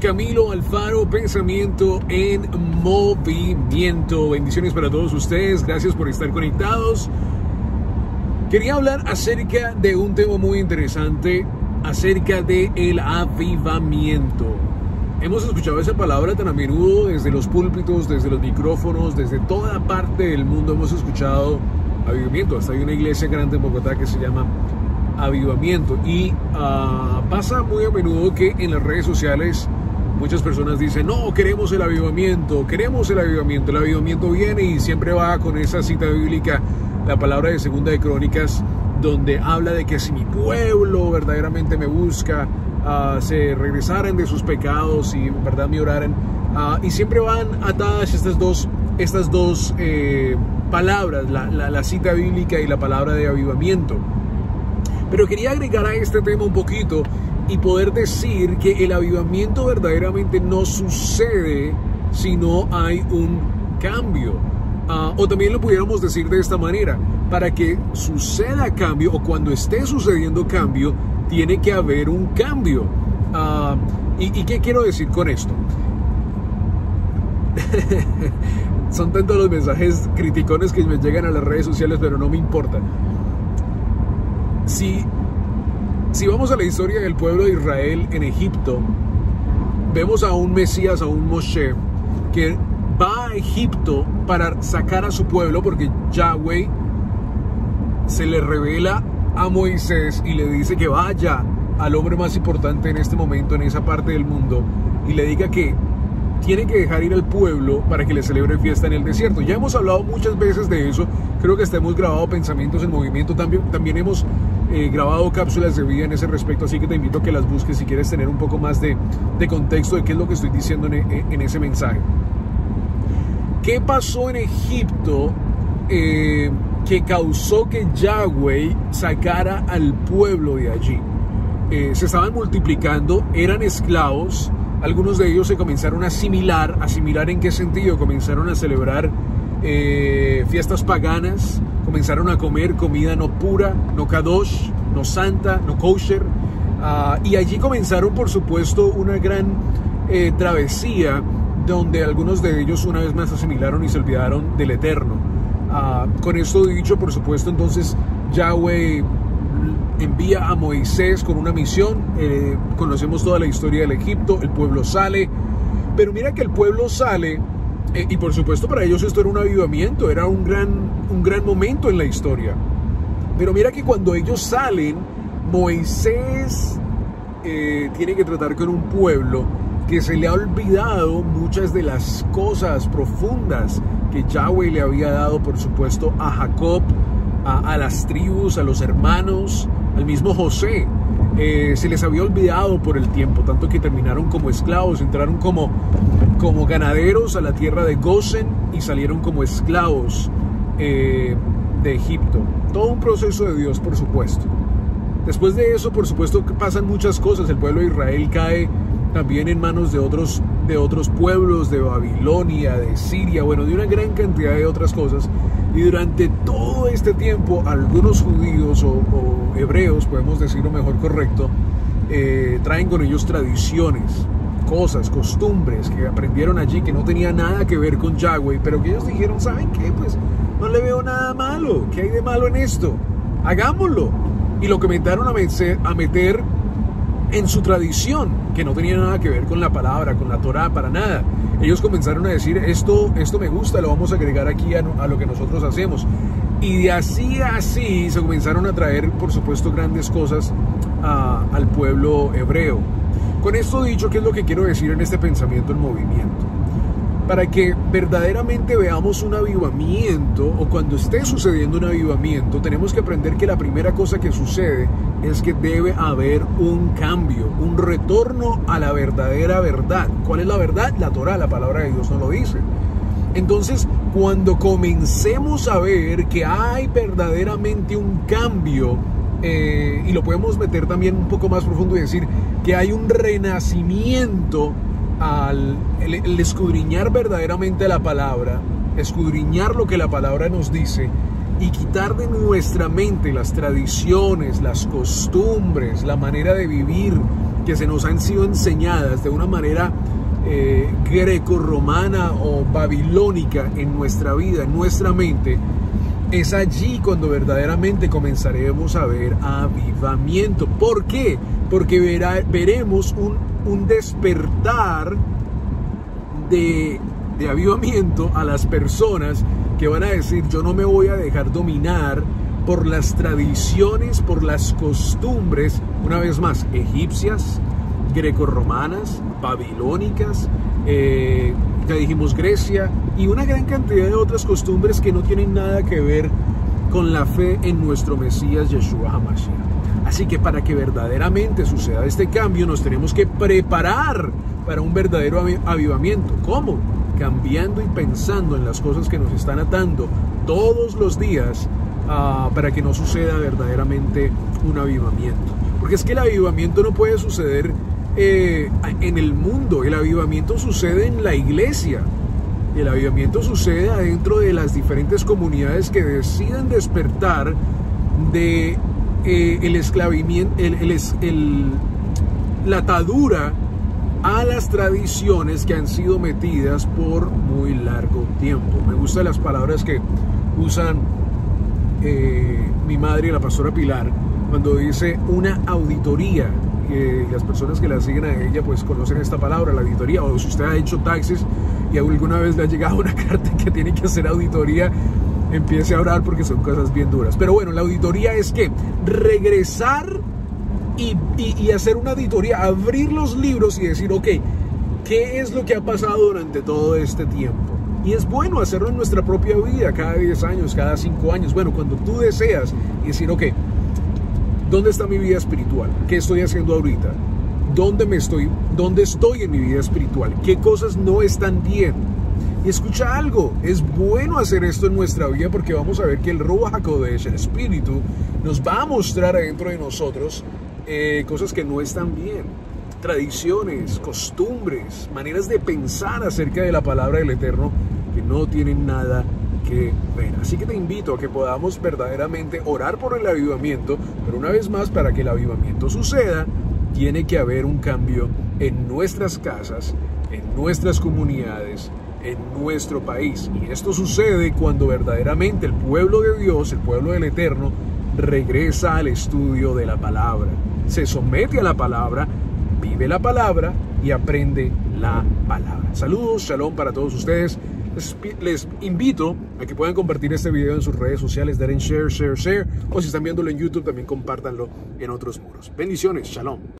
Camilo Alfaro, pensamiento en movimiento. Bendiciones para todos ustedes, gracias por estar conectados. Quería hablar acerca de un tema muy interesante, acerca de el avivamiento. Hemos escuchado esa palabra tan a menudo desde los púlpitos, desde los micrófonos, desde toda parte del mundo hemos escuchado avivamiento. Hasta hay una iglesia grande en Bogotá que se llama avivamiento. Y uh, pasa muy a menudo que en las redes sociales muchas personas dicen, no, queremos el avivamiento, queremos el avivamiento. El avivamiento viene y siempre va con esa cita bíblica, la palabra de Segunda de Crónicas, donde habla de que si mi pueblo verdaderamente me busca, uh, se regresaran de sus pecados y en verdad me oraran. Uh, y siempre van atadas estas dos, estas dos eh, palabras, la, la, la cita bíblica y la palabra de avivamiento. Pero quería agregar a este tema un poquito y poder decir que el avivamiento verdaderamente no sucede si no hay un cambio. Uh, o también lo pudiéramos decir de esta manera, para que suceda cambio o cuando esté sucediendo cambio, tiene que haber un cambio. Uh, ¿y, ¿Y qué quiero decir con esto? Son tantos los mensajes criticones que me llegan a las redes sociales, pero no me importa si, si vamos a la historia del pueblo de Israel en Egipto, vemos a un Mesías, a un Moshe, que va a Egipto para sacar a su pueblo porque Yahweh se le revela a Moisés y le dice que vaya al hombre más importante en este momento en esa parte del mundo y le diga que tiene que dejar ir al pueblo para que le celebre fiesta en el desierto. Ya hemos hablado muchas veces de eso, creo que hasta hemos grabado pensamientos en movimiento, también, también hemos eh, grabado cápsulas de vida en ese respecto, así que te invito a que las busques si quieres tener un poco más de, de contexto de qué es lo que estoy diciendo en, en, ese mensaje. ¿Qué pasó en Egipto eh, que causó que Yahweh sacara al pueblo de allí? Eh, se estaban multiplicando, eran esclavos, algunos de ellos se comenzaron a asimilar, asimilar en qué sentido, comenzaron a celebrar eh, fiestas paganas, comenzaron a comer comida no pura, no kadosh, no santa, no kosher, uh, y allí comenzaron por supuesto una gran eh, travesía donde algunos de ellos una vez más asimilaron y se olvidaron del Eterno. Uh, con esto dicho, por supuesto, entonces Yahweh envía a Moisés con una misión. Eh, conocemos toda la historia del Egipto, el pueblo sale. Pero mira que el pueblo sale, eh, y por supuesto para ellos esto era un avivamiento, era un gran, un gran momento en la historia. Pero mira que cuando ellos salen, Moisés eh, tiene que tratar con un pueblo que se le ha olvidado muchas de las cosas profundas que Yahweh le había dado, por supuesto, a Jacob, a, a las tribus, a los hermanos, al mismo José. Eh, se les había olvidado por el tiempo, tanto que terminaron como esclavos, entraron como, como ganaderos a la tierra de Gosen y salieron como esclavos eh, de Egipto. Todo un proceso de Dios, por supuesto. Después de eso, por supuesto, pasan muchas cosas. El pueblo de Israel cae también en manos de otros, de otros pueblos, de Babilonia, de Siria, bueno, de una gran cantidad de otras cosas. Y durante todo este tiempo, algunos judíos o, o hebreos, podemos decirlo mejor correcto, eh, traen con ellos tradiciones, cosas, costumbres que aprendieron allí que no tenían nada que ver con Yahweh, pero que ellos dijeron, ¿saben qué? Pues no le veo nada malo. ¿Qué hay de malo en esto? Hagámoslo. Y lo comenzaron a meter, a meter en su tradición, que no tenía nada que ver con la palabra, con la Torah, para nada. Ellos comenzaron a decir, esto, esto me gusta, lo vamos a agregar aquí a, lo que nosotros hacemos. Y de así a así se comenzaron a traer, por supuesto, grandes cosas al pueblo hebreo. Con esto dicho, ¿qué es lo que quiero decir en este pensamiento en movimiento? Para que verdaderamente veamos un avivamiento o cuando esté sucediendo un avivamiento, tenemos que aprender que la primera cosa que sucede es que debe haber un cambio, un retorno a la verdadera verdad. ¿Cuál es la verdad? La Torah, la palabra de Dios no lo dice. Entonces, cuando comencemos a ver que hay verdaderamente un cambio, eh, y lo podemos meter también un poco más profundo y decir que hay un renacimiento al escudriñar verdaderamente la palabra, escudriñar lo que la palabra nos dice y quitar de nuestra mente las tradiciones, las costumbres, la manera de vivir, que se nos han sido enseñadas de una manera eh, greco-romana o babilónica en nuestra vida, en nuestra mente, es allí cuando verdaderamente comenzaremos a ver avivamiento. ¿Por qué? Porque veremos un, un despertar de, de avivamiento a las personas que van a decir, yo no me voy a dejar dominar por las tradiciones, por las costumbres, una vez más, egipcias, grecorromanas, babilónicas, eh, ya dijimos Grecia, y una gran cantidad de otras costumbres que no tienen nada que ver con la fe en nuestro Mesías Yeshua HaMashiach. Así que para que verdaderamente suceda este cambio nos tenemos que preparar para un verdadero avivamiento. ¿Cómo? Cambiando y pensando en las cosas que nos están atando todos los días uh, para que no suceda verdaderamente un avivamiento. Porque es que el avivamiento no puede suceder eh, en el mundo, el avivamiento sucede en la iglesia. El avivamiento sucede adentro de las diferentes comunidades que deciden despertar de eh, el esclavimiento, la atadura a las tradiciones que han sido metidas por muy largo tiempo. Me gustan las palabras que usan eh, mi madre la pastora Pilar cuando dice una auditoría y las personas que la siguen a ella pues conocen esta palabra, la auditoría, o si usted ha hecho taxis y alguna vez le ha llegado una carta que tiene que hacer auditoría, empiece a orar porque son cosas bien duras. Pero bueno, la auditoría es que regresar y, y, hacer una auditoría, abrir los libros y decir, ok, ¿qué es lo que ha pasado durante todo este tiempo? Y es bueno hacerlo en nuestra propia vida, cada 10 años, cada 5 años. Bueno, cuando tú deseas y decir, ok, ¿Dónde está mi vida espiritual? ¿Qué estoy haciendo ahorita? ¿Dónde me estoy? ¿Dónde estoy en mi vida espiritual? ¿Qué cosas no están bien? Y escucha algo, es bueno hacer esto en nuestra vida porque vamos a ver que el Ruach HaKodesh, el Espíritu, nos va a mostrar adentro de nosotros eh, cosas que no están bien. Tradiciones, costumbres, maneras de pensar acerca de la palabra del Eterno que no tienen nada que. Así que te invito a que podamos verdaderamente orar por el avivamiento, pero una vez más, para que el avivamiento suceda, tiene que haber un cambio en nuestras casas, en nuestras comunidades, en nuestro país. Y esto sucede cuando verdaderamente el pueblo de Dios, el pueblo del Eterno, regresa al estudio de la palabra, se somete a la palabra, vive la palabra y aprende la palabra. Saludos, shalom para todos ustedes les, invito a que puedan compartir este video en sus redes sociales, dar en share, share, share, o si están viéndolo en YouTube también compártanlo en otros muros. Bendiciones, shalom.